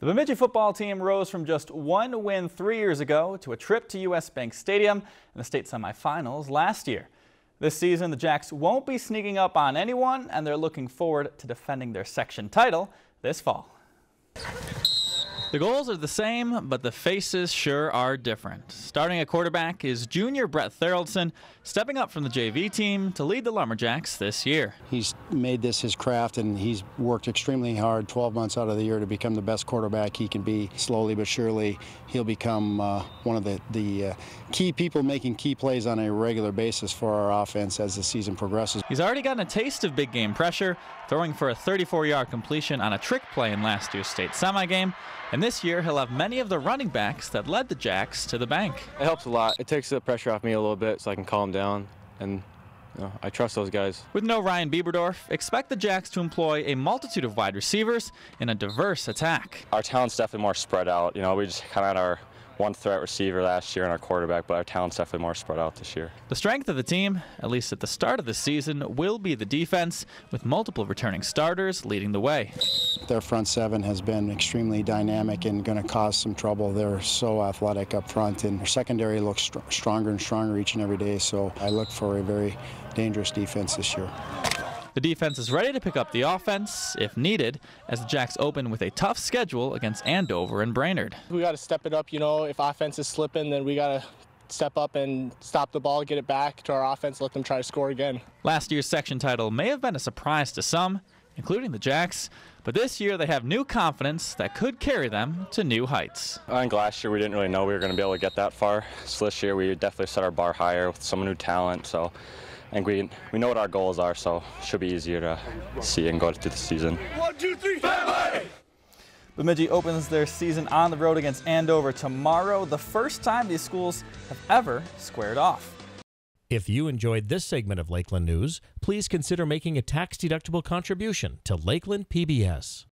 The Bemidji football team rose from just one win three years ago to a trip to U.S. Bank Stadium in the state semifinals last year. This season, the Jacks won't be sneaking up on anyone, and they're looking forward to defending their section title this fall. The goals are the same, but the faces sure are different. Starting at quarterback is junior Brett Theraldson, stepping up from the JV team to lead the Lumberjacks this year. He's made this his craft, and he's worked extremely hard 12 months out of the year to become the best quarterback he can be. Slowly but surely, he'll become uh, one of the, the uh, key people making key plays on a regular basis for our offense as the season progresses. He's already gotten a taste of big game pressure, throwing for a 34-yard completion on a trick play in last year's state semi game. And this year, he'll have many of the running backs that led the Jacks to the bank. It helps a lot. It takes the pressure off me a little bit so I can calm down. And you know, I trust those guys. With no Ryan Bieberdorf, expect the Jacks to employ a multitude of wide receivers in a diverse attack. Our talent's definitely more spread out. You know, we just kind of had our one threat receiver last year and our quarterback, but our talent's definitely more spread out this year. The strength of the team, at least at the start of the season, will be the defense, with multiple returning starters leading the way. Their front seven has been extremely dynamic and going to cause some trouble. They're so athletic up front, and their secondary looks str stronger and stronger each and every day. So I look for a very dangerous defense this year. The defense is ready to pick up the offense if needed as the Jacks open with a tough schedule against Andover and Brainerd. We got to step it up, you know, if offense is slipping, then we got to step up and stop the ball, get it back to our offense, let them try to score again. Last year's section title may have been a surprise to some, including the Jacks, but this year they have new confidence that could carry them to new heights. I think last year we didn't really know we were going to be able to get that far. So this year we definitely set our bar higher with some new talent. So I think we, we know what our goals are, so it should be easier to see and go through the season. One, two, three, family! Bemidji opens their season on the road against Andover tomorrow, the first time these schools have ever squared off. If you enjoyed this segment of Lakeland News, please consider making a tax-deductible contribution to Lakeland PBS.